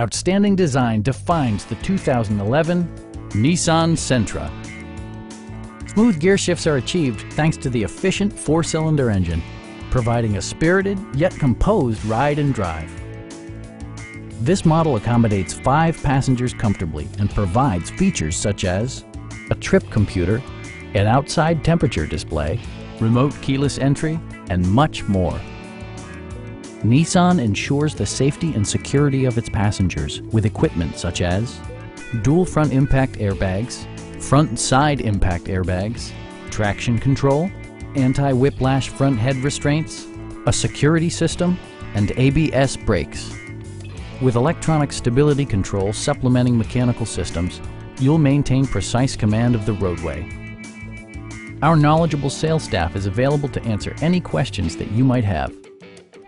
Outstanding design defines the 2011 Nissan Sentra. Smooth gear shifts are achieved thanks to the efficient four-cylinder engine, providing a spirited yet composed ride and drive. This model accommodates five passengers comfortably and provides features such as a trip computer, an outside temperature display, remote keyless entry, and much more. Nissan ensures the safety and security of its passengers with equipment such as dual front impact airbags, front and side impact airbags, traction control, anti-whiplash front head restraints, a security system, and ABS brakes. With electronic stability control supplementing mechanical systems, you'll maintain precise command of the roadway. Our knowledgeable sales staff is available to answer any questions that you might have.